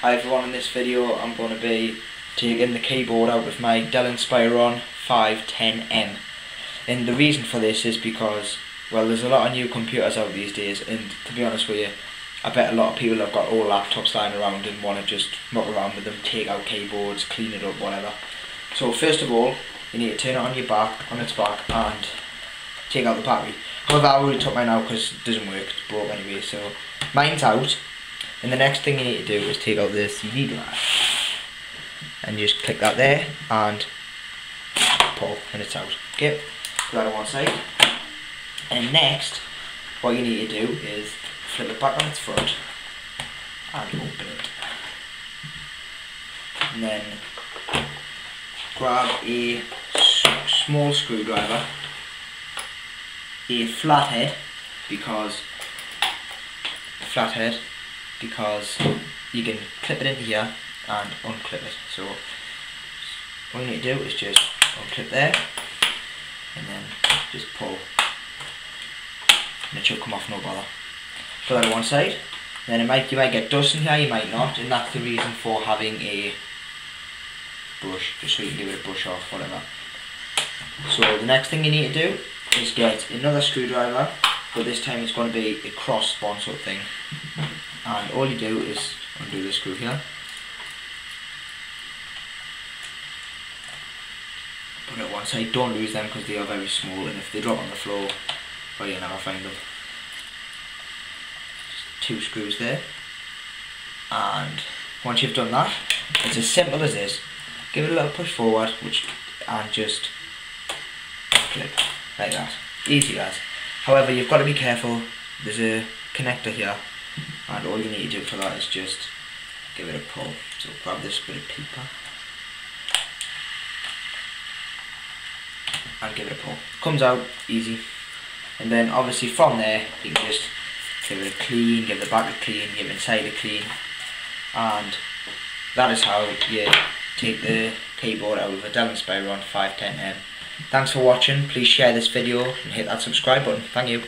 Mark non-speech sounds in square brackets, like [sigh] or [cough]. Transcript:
Hi everyone, in this video I'm going to be taking the keyboard out of my Dell Inspiron 510M and the reason for this is because well there's a lot of new computers out these days and to be honest with you I bet a lot of people have got old laptops lying around and want to just muck around with them, take out keyboards, clean it up, whatever. So first of all you need to turn it on your back, on its back and take out the battery. However I already took mine out because it doesn't work, it's broke anyway so mine's out and the next thing you need to do is take out the CD drive. And just click that there and pull and it's out. Okay, put that on one side. And next, what you need to do is flip it back on its front and open it. And then grab a small screwdriver, a flathead, because the flathead because you can clip it in here and unclip it. So all you need to do is just unclip there and then just pull and it should come off no bother. Put that on one side. Then it might you might get dust in here, you might not, and that's the reason for having a brush, just so you can give it a brush off, whatever. So the next thing you need to do is get another screwdriver, but this time it's going to be a cross bond sort of thing [laughs] and all you do is undo the screw here. Put it one side, don't lose them because they are very small and if they drop on the floor well you'll never find them. Just two screws there. And once you've done that it's as simple as this. Give it a little push forward which and just click like that. Easy guys however you've got to be careful. There's a connector here and all you need to do for that is just give it a pull. So grab this bit of paper. And give it a pull. Comes out easy. And then obviously from there you can just give it a clean give the back a clean give inside a clean. And that is how you take the keyboard out of a Dell Inspiron 510M thanks for watching. Please share this video and hit that subscribe button. Thank you